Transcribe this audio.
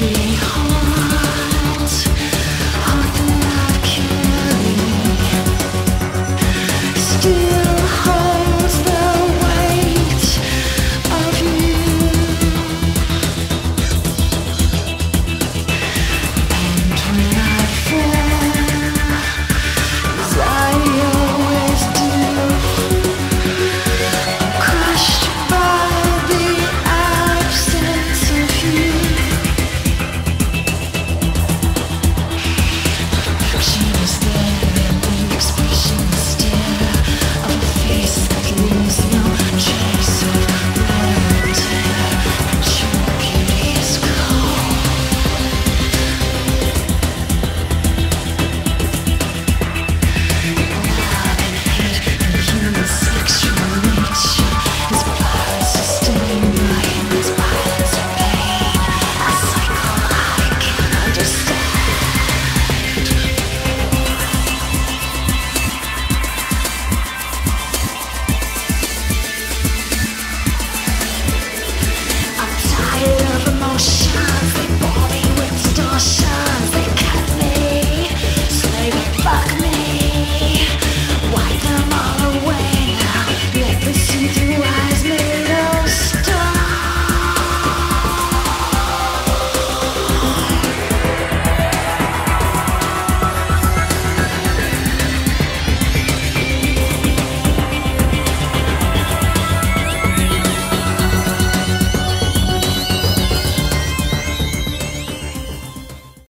Be home.